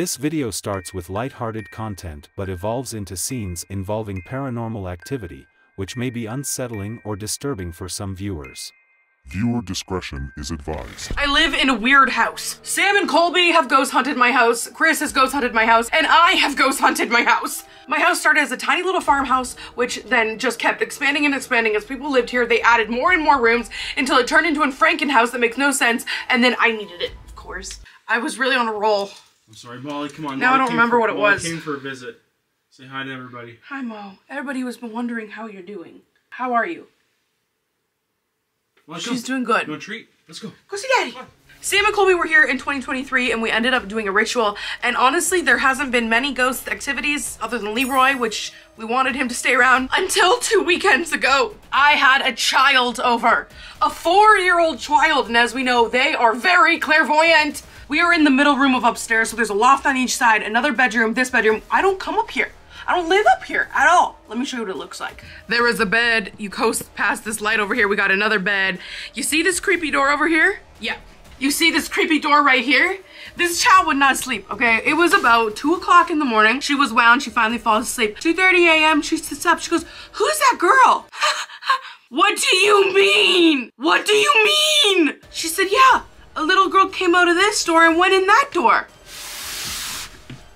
This video starts with light-hearted content but evolves into scenes involving paranormal activity, which may be unsettling or disturbing for some viewers. Viewer discretion is advised. I live in a weird house. Sam and Colby have ghost hunted my house, Chris has ghost hunted my house, and I have ghost hunted my house. My house started as a tiny little farmhouse, which then just kept expanding and expanding as people lived here. They added more and more rooms until it turned into a Franken house that makes no sense, and then I needed it, of course. I was really on a roll. I'm sorry, Molly. Come on. Now I don't remember for- what it Molly was. Came for a visit. Say hi to everybody. Hi, Mo. Everybody has been wondering how you're doing. How are you? Molly, She's come. doing good. You want a treat? Let's go. Go see daddy. Sam and Colby were here in 2023 and we ended up doing a ritual. And honestly, there hasn't been many ghost activities other than Leroy, which we wanted him to stay around until two weekends ago. I had a child over, a four year old child. And as we know, they are very clairvoyant. We are in the middle room of upstairs, so there's a loft on each side, another bedroom, this bedroom. I don't come up here. I don't live up here at all. Let me show you what it looks like. There is a bed. You coast past this light over here. We got another bed. You see this creepy door over here? Yeah. You see this creepy door right here? This child would not sleep, okay? It was about 2 o'clock in the morning. She was wound. She finally falls asleep. 2.30 a.m. She sits up. She goes, who's that girl? what do you mean? What do you mean? She said, yeah, a little girl came out of this door and went in that door.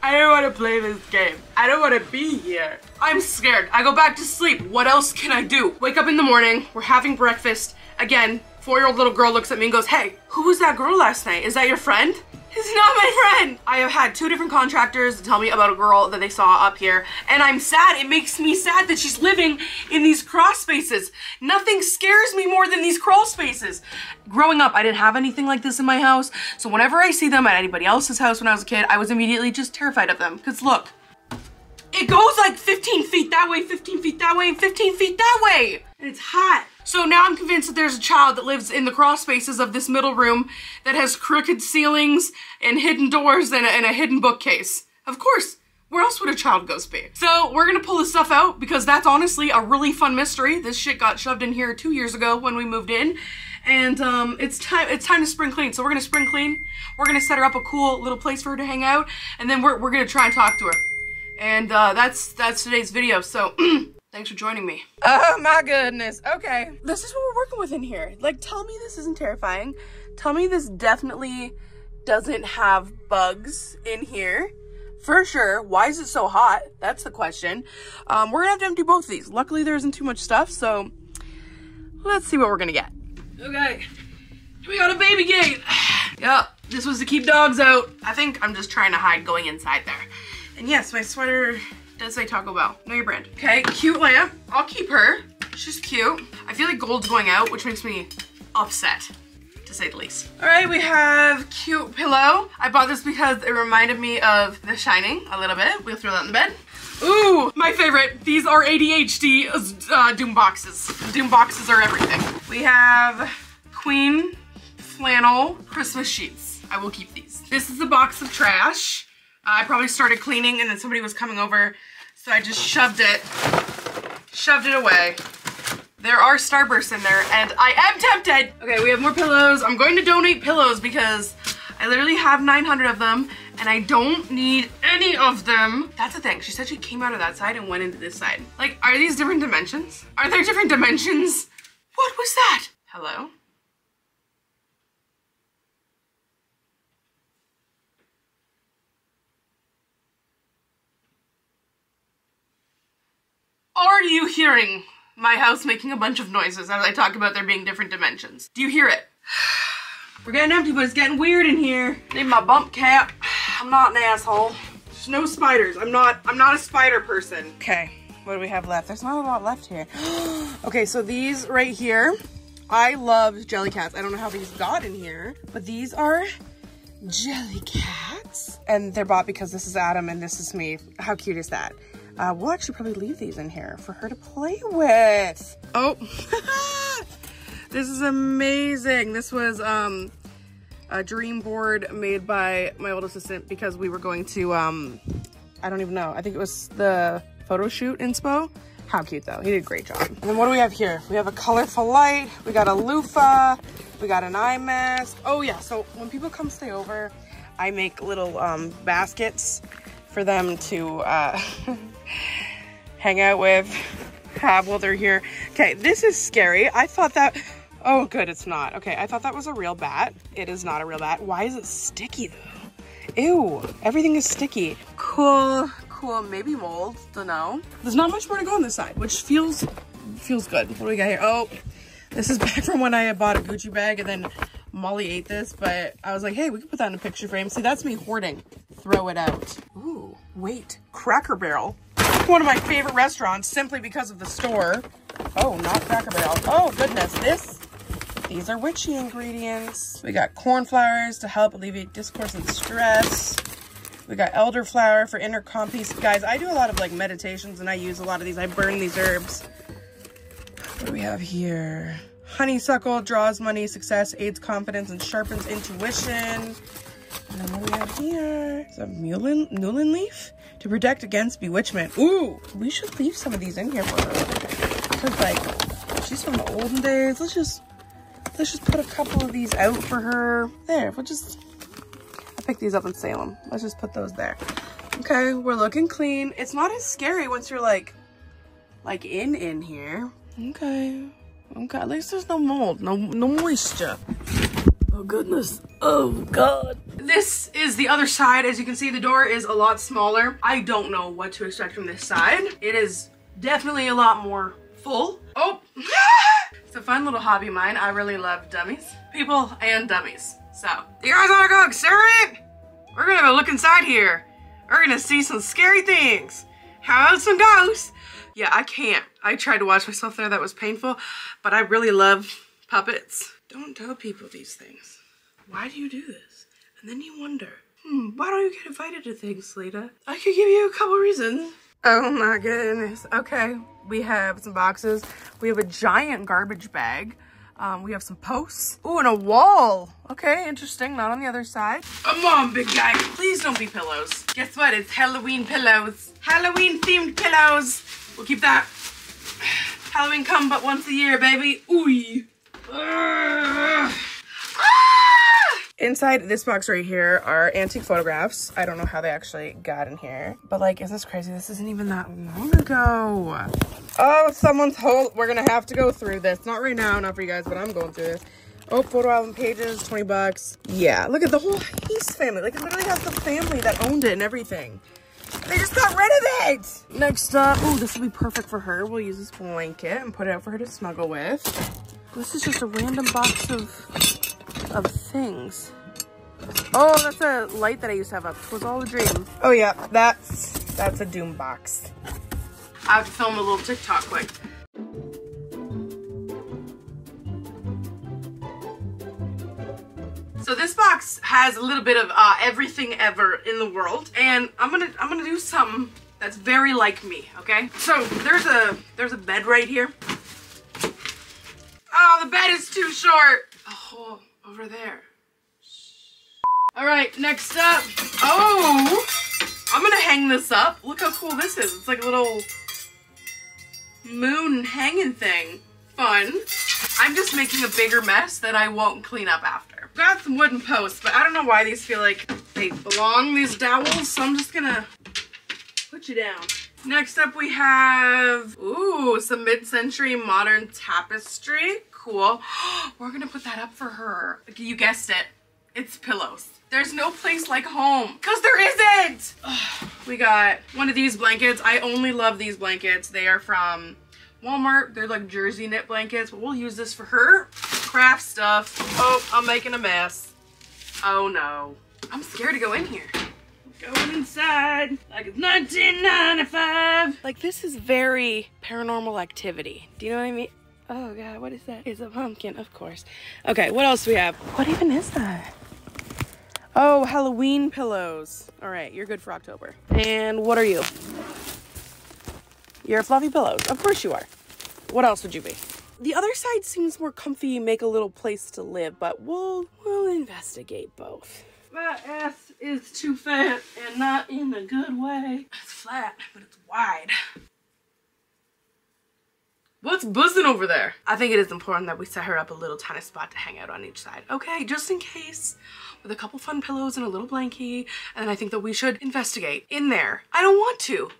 I don't want to play this game. I don't want to be here. I'm scared. I go back to sleep. What else can I do? Wake up in the morning. We're having breakfast. Again, four-year-old little girl looks at me and goes, hey, who was that girl last night? Is that your friend? It's not my friend. I have had two different contractors tell me about a girl that they saw up here, and I'm sad. It makes me sad that she's living in these crawl spaces. Nothing scares me more than these crawl spaces. Growing up, I didn't have anything like this in my house, so whenever I see them at anybody else's house when I was a kid, I was immediately just terrified of them. Because look, it goes like 15 feet that way, 15 feet that way, and 15 feet that way. And it's hot. So now I'm convinced that there's a child that lives in the crawl spaces of this middle room that has crooked ceilings and hidden doors and a, and a hidden bookcase. Of course. Where else would a child ghost be? So we're gonna pull this stuff out because that's honestly a really fun mystery. This shit got shoved in here two years ago when we moved in. And um, it's time it's time to spring clean. So we're gonna spring clean. We're gonna set her up a cool little place for her to hang out. And then we're, we're gonna try and talk to her. And uh, that's that's today's video. So thanks for joining me. Oh my goodness. Okay. This is what we're working with in here. Like, tell me this isn't terrifying. Tell me this definitely doesn't have bugs in here. For sure. Why is it so hot? That's the question. Um, we're gonna have to empty both of these. Luckily, there isn't too much stuff, so let's see what we're gonna get. Okay. We got a baby gate. yep. This was to keep dogs out. I think I'm just trying to hide going inside there. And yes, my sweater does say Taco Bell. Know your brand. Okay, cute lamp. I'll keep her. She's cute. I feel like gold's going out, which makes me upset, to say the least. All right, we have cute pillow. I bought this because it reminded me of The Shining a little bit. We'll throw that in the bed. Ooh, my favorite. These are ADHD uh, Doom boxes. Doom boxes are everything. We have Queen flannel Christmas sheets. I will keep these. This is a box of trash. I probably started cleaning and then somebody was coming over, so I just shoved it, shoved it away. There are Starbursts in there, and I am tempted. Okay, we have more pillows. I'm going to donate pillows because I literally have 900 of them, and I don't need any of them. That's the thing. She said she came out of that side and went into this side. Like, are these different dimensions? Are there different dimensions? What was that? Hello? Are you hearing my house making a bunch of noises as I talk about there being different dimensions? Do you hear it? We're getting empty, but it's getting weird in here. Need my bump cap. I'm not an asshole. There's no spiders. I'm not, I'm not a spider person. Okay, what do we have left? There's not a lot left here. okay, so these right here, I love Jellycats. I don't know how these got in here, but these are Jellycats. And they're bought because this is Adam and this is me. How cute is that? Uh, we'll actually probably leave these in here for her to play with. Oh, this is amazing. This was um, a dream board made by my old assistant because we were going to, um, I don't even know. I think it was the photo shoot inspo. How cute though. He did a great job. And then what do we have here? We have a colorful light. We got a loofah. We got an eye mask. Oh yeah, so when people come stay over, I make little um, baskets for them to uh, hang out with, have while they're here. Okay, this is scary. I thought that, oh good, it's not. Okay, I thought that was a real bat. It is not a real bat. Why is it sticky though? Ew, everything is sticky. Cool, cool, maybe mold, don't know. There's not much more to go on this side, which feels, feels good. What do we got here? Oh, this is back from when I bought a Gucci bag and then Molly ate this, but I was like, hey, we can put that in a picture frame. See, that's me hoarding. Throw it out. Ooh, wait, Cracker Barrel. One of my favorite restaurants simply because of the store. Oh, not Cracker Barrel. Oh, goodness, this, these are witchy ingredients. We got cornflowers to help alleviate discourse and stress. We got elderflower for inner calm peace. Guys, I do a lot of like meditations and I use a lot of these. I burn these herbs. What do we have here? Honeysuckle draws money, success, aids confidence, and sharpens intuition. And then what do we have here? Is that mullein, mullein leaf? To protect against bewitchment. Ooh, we should leave some of these in here for her. Because like, she's from the olden days. Let's just, let's just put a couple of these out for her. There, we'll just, I picked these up in Salem. Let's just put those there. Okay, we're looking clean. It's not as scary once you're like, like in in here. Okay. Okay, at least there's no mold, no no moisture. Oh goodness. Oh god. This is the other side. As you can see, the door is a lot smaller. I don't know what to expect from this side. It is definitely a lot more full. Oh, it's a fun little hobby of mine. I really love dummies. People and dummies. So, you guys wanna go experiment? We're gonna have a look inside here. We're gonna see some scary things. How about some ghosts? Yeah, I can't. I tried to watch myself there. That was painful. But I really love puppets. Don't tell people these things. Why do you do this? And then you wonder, hmm, why don't you get invited to things, Lita? I could give you a couple reasons. Oh my goodness. Okay, we have some boxes. We have a giant garbage bag. Um, we have some posts. Ooh, and a wall. Okay, interesting. Not on the other side. Come on, big guy. Please don't be pillows. Guess what? It's Halloween pillows. Halloween themed pillows. We'll keep that. Halloween come but once a year, baby. Ooh. Inside this box right here are antique photographs. I don't know how they actually got in here. But like, is this crazy? This isn't even that long ago. Oh, someone's whole, We're gonna have to go through this. Not right now, not for you guys, but I'm going through this. Oh, photo album pages, 20 bucks. Yeah, look at the whole Heath family. Like, it literally has the family that owned it and everything. They just got rid of it. Next up, oh, this will be perfect for her. We'll use this blanket and put it out for her to snuggle with. This is just a random box of of things. Oh, that's a light that I used to have up. It was all a dream. Oh yeah, that's that's a doom box. I have to film a little TikTok quick. So this box has a little bit of uh, everything ever in the world, and I'm gonna I'm gonna do something that's very like me. Okay, so there's a there's a bed right here. Oh, the bed is too short. Oh, over there. All right, next up. Oh, I'm gonna hang this up. Look how cool this is. It's like a little moon hanging thing. Fun. I'm just making a bigger mess that I won't clean up after. Got some wooden posts, but I don't know why these feel like they belong, these dowels, so I'm just gonna put you down. Next up we have, ooh, some mid-century modern tapestry. Cool. We're gonna put that up for her. You guessed it. It's pillows. There's no place like home. Cause there isn't! we got one of these blankets. I only love these blankets. They are from Walmart. They're like jersey knit blankets, but we'll use this for her. Craft stuff. Oh, I'm making a mess. Oh no. I'm scared to go in here. Going inside like it's 1995. Like this is very paranormal activity. Do you know what I mean? Oh god, what is that? It's a pumpkin, of course. Okay, what else do we have? What even is that? Oh, Halloween pillows. All right, you're good for October. And what are you? You're fluffy pillows. Of course you are. What else would you be? The other side seems more comfy, make a little place to live, but we'll we'll investigate both. My ass is too fat and not in a good way. It's flat, but it's wide. What's buzzing over there? I think it is important that we set her up a little tiny spot to hang out on each side. Okay, just in case. With a couple fun pillows and a little blankie. And I think that we should investigate in there. I don't want to.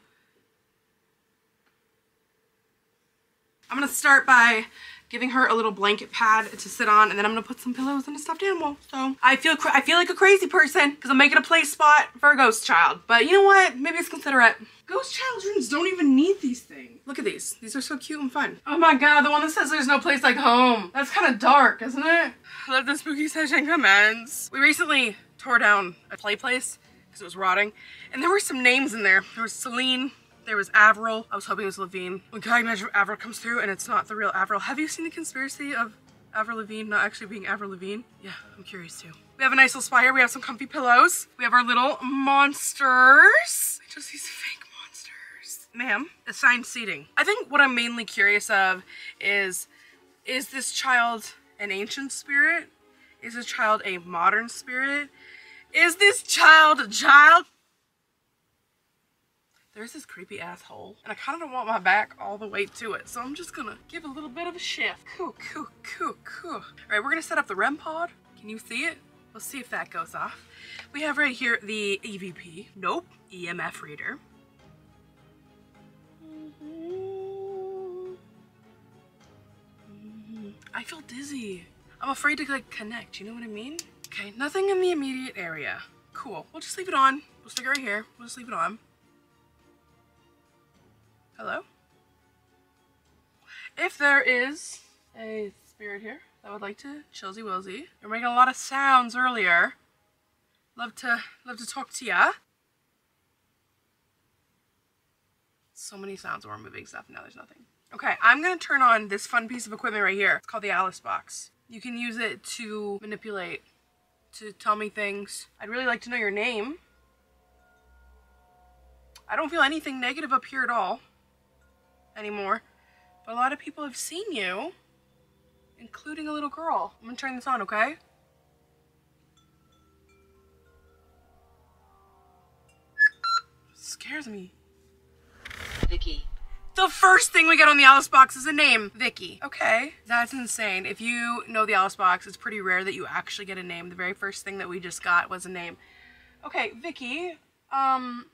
I'm gonna start by giving her a little blanket pad to sit on and then I'm gonna put some pillows and a stuffed animal. So I feel I feel like a crazy person because I'm making a play spot for a ghost child. But you know what? Maybe it's considerate. Ghost children's don't even need these things. Look at these. These are so cute and fun. Oh my god, the one that says there's no place like home. That's kind of dark, isn't it? Let the spooky session commence. We recently tore down a play place because it was rotting. And there were some names in there. There was Celine, there was Avril. I was hoping it was Lavigne. When imagine Avril comes through and it's not the real Avril? Have you seen the conspiracy of Avril Lavigne not actually being Avril Lavigne? Yeah, I'm curious too. We have a nice little spot here. We have some comfy pillows. We have our little monsters. Just these fake monsters. Ma'am, assigned seating. I think what I'm mainly curious of is, is this child an ancient spirit? Is this child a modern spirit? Is this child a child? There's this creepy asshole, and I kind of don't want my back all the way to it, so I'm just gonna give a little bit of a shift. Cool, cool, cool, cool. All right, we're gonna set up the REM pod. Can you see it? Let's see if that goes off. We have right here the EVP. Nope. EMF reader. Mm-hmm. Mm-hmm. I feel dizzy. I'm afraid to like connect, you know what I mean? Okay, nothing in the immediate area. Cool, we'll just leave it on. We'll stick it right here. We'll just leave it on. If there is a spirit here that would like to chillsy willsy, you're making a lot of sounds earlier. Love to love to talk to ya. So many sounds we're moving stuff. Now there's nothing. Okay, I'm gonna turn on this fun piece of equipment right here. It's called the Alice box. You can use it to manipulate, to tell me things. I'd really like to know your name. I don't feel anything negative up here at all anymore. But a lot of people have seen you, including a little girl. I'm gonna turn this on, okay? scares me. Vicky. The first thing we get on the Alice box is a name, Vicky. Okay, that's insane. If you know the Alice box, it's pretty rare that you actually get a name. The very first thing that we just got was a name. Okay, Vicky, um,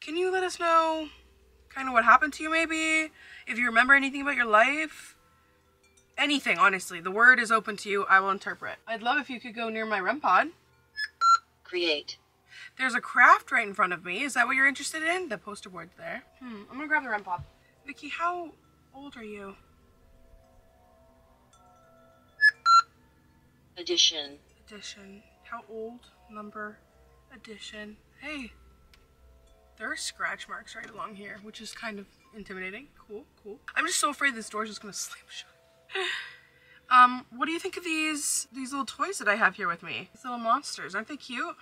can you let us know kind of what happened to you maybe? If you remember anything about your life? Anything, honestly. The word is open to you. I will interpret. I'd love if you could go near my REM pod. Create. There's a craft right in front of me. Is that what you're interested in? The poster board's there. Hmm, I'm gonna grab the REM pod. Vicky, how old are you? Addition. Addition. How old? Number. Addition. Hey. There are scratch marks right along here, which is kind of intimidating. Cool, cool. I'm just so afraid this door's just gonna slam shut. um, what do you think of these these little toys that I have here with me? These little monsters, aren't they cute?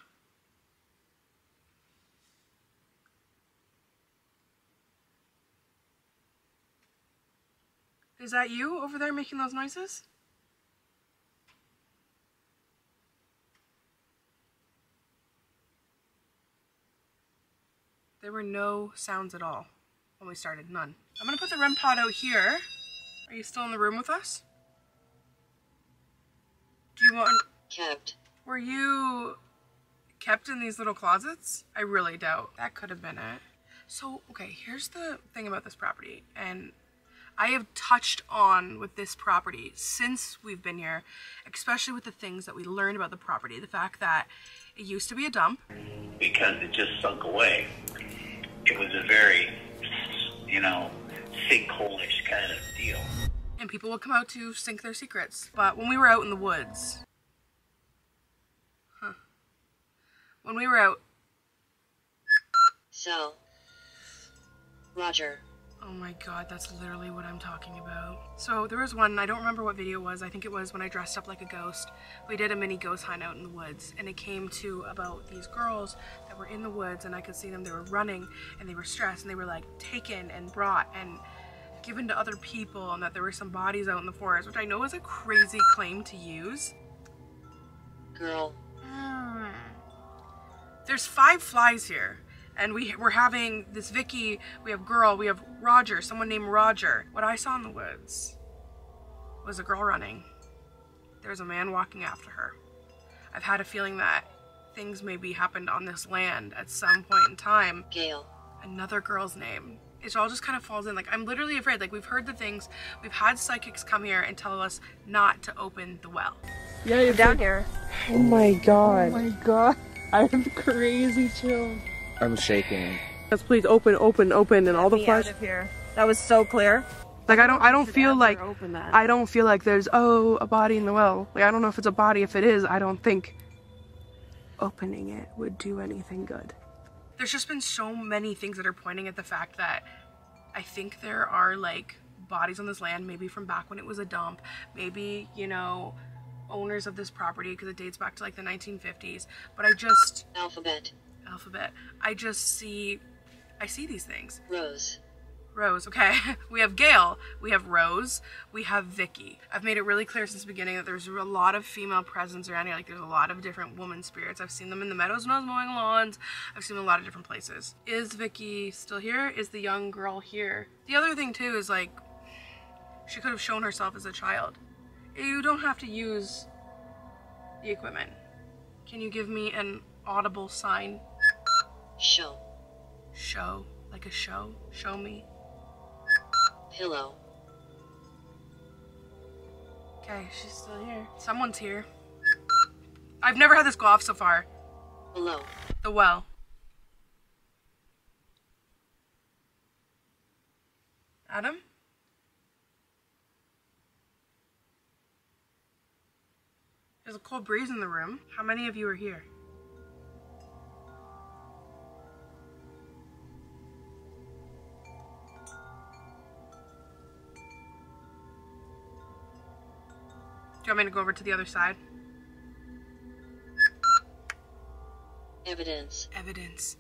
Is that you over there making those noises? There were no sounds at all when we started, none. I'm gonna put the REM pod out here. Are you still in the room with us? Do you want, Kept. were you kept in these little closets? I really doubt. That could have been it. So, okay, here's the thing about this property, and I have touched on with this property since we've been here, especially with the things that we learned about the property. The fact that it used to be a dump, because it just sunk away. It was a very, you know, sinkhole-ish kind of deal. and people would come out to sink their secrets. But when we were out in the woods, huh? When we were out, So. Roger. Oh my god, that's literally what I'm talking about. So there was one, I don't remember what video it was, I think it was when I dressed up like a ghost. We did a mini ghost hunt out in the woods, and it came to about these girls that were in the woods, and I could see them, they were running, and they were stressed, and they were like taken and brought and given to other people, and that there were some bodies out in the forest, which I know is a crazy claim to use. Girl. Mm. There's five flies here, And we we're having this Vicky, we have girl, we have Roger, someone named Roger. What I saw in the woods was a girl running. There's a man walking after her. I've had a feeling that things maybe happened on this land at some point in time. Gail. Another girl's name. It all just kind of falls in. Like, I'm literally afraid. Like, we've heard the things. We've had psychics come here and tell us not to open the well. Yeah, you're Down here. Oh my god. Oh my god. I have crazy chills. I'm shaking. Yes, please open, open, open, and all the me flash. here. That was so clear. Like I don't, I don't feel like, open that. I don't feel like there's oh a body in the well. Like I don't know if it's a body. If it is, I don't think opening it would do anything good. There's just been so many things that are pointing at the fact that I think there are like bodies on this land, maybe from back when it was a dump, maybe, you know, owners of this property because it dates back to like the 1950s. But I just, Alphabet. Alphabet, I just see, I see these things. Rose. Rose, okay. We have Gail, we have Rose, we have Vicky. I've made it really clear since the beginning that there's a lot of female presence around here. Like there's a lot of different woman spirits. I've seen them in the meadows when I was mowing lawns. I've seen them a lot of different places. Is Vicky still here? Is the young girl here? The other thing too is like she could have shown herself as a child. You don't have to use the equipment. Can you give me an audible sign? Show. Show. Like a show? Show me. Pillow. Okay, she's still here. Someone's here. I've never had this go off so far. Below. The well. Adam? There's a cold breeze in the room. How many of you are here? You want me to go over to the other side? Evidence. Evidence.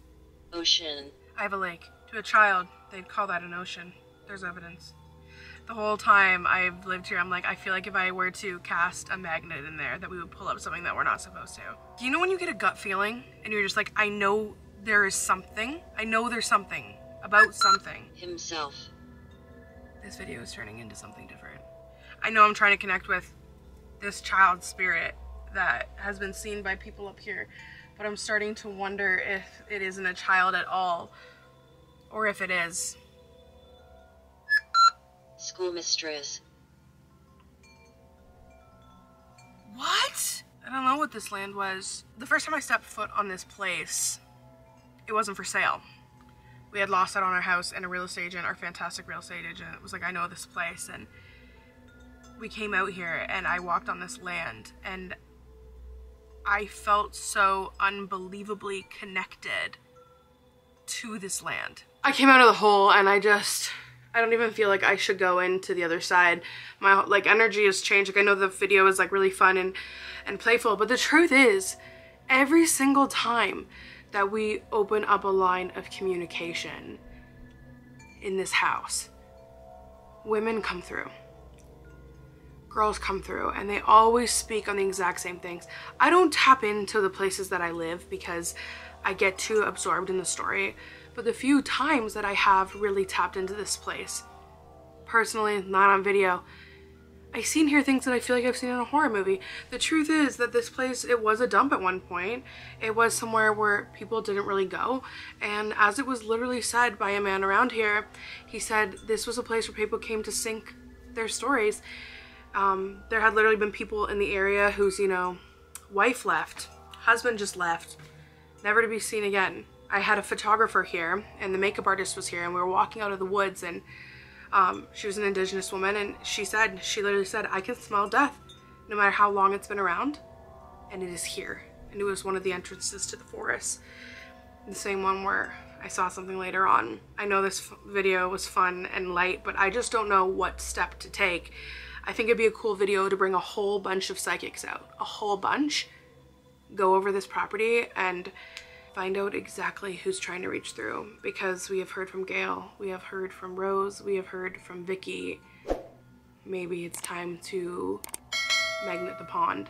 Ocean. I have a lake. To a child, they'd call that an ocean. There's evidence. The whole time I've lived here, I'm like, I feel like if I were to cast a magnet in there, that we would pull up something that we're not supposed to. Do you know when you get a gut feeling and you're just like, I know there is something? I know there's something about something. Himself. This video is turning into something different. I know I'm trying to connect with this child spirit that has been seen by people up here, but I'm starting to wonder if it isn't a child at all, or if it is. Schoolmistress. What? I don't know what this land was. The first time I stepped foot on this place, it wasn't for sale. We had lost out on our house, and a real estate agent, our fantastic real estate agent, was like, I know this place. And we came out here, and I walked on this land, and I felt so unbelievably connected to this land. I came out of the hole, and I just. I don't even feel like I should go into the other side. My like energy has changed. Like I know the video is like really fun and and playful, but the truth is, every single time that we open up a line of communication in this house, women come through. Girls come through and they always speak on the exact same things. I don't tap into the places that I live because I get too absorbed in the story but the few times that I have really tapped into this place, personally, not on video, I've seen here things that I feel like I've seen in a horror movie. The truth is that this place, it was a dump at one point. It was somewhere where people didn't really go. And as it was literally said by a man around here, he said this was a place where people came to sink their stories. Um, there had literally been people in the area whose, you know, wife left, husband just left, never to be seen again. I had a photographer here and the makeup artist was here and we were walking out of the woods and um, she was an indigenous woman and she said, she literally said, I can smell death no matter how long it's been around and it is here. And it was one of the entrances to the forest. The same one where I saw something later on. I know this video was fun and light, but I just don't know what step to take. I think it'd be a cool video to bring a whole bunch of psychics out, a whole bunch, go over this property and find out exactly who's trying to reach through because we have heard from Gail, we have heard from Rose, we have heard from Vicky. Maybe it's time to magnet the pond.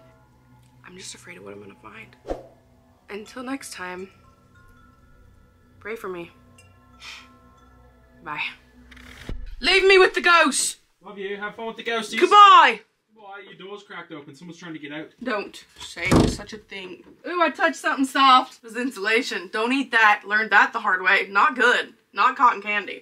I'm just afraid of what I'm gonna find. Until next time, Pray for me. Bye. Leave me with the ghost. Love you. Have fun with the ghosties. Goodbye. Goodbye. Your door's cracked open. Someone's trying to get out. Don't say such a thing. Ooh, I touched something soft. It was insulation. Don't eat that. Learned that the hard way. Not good. Not cotton candy.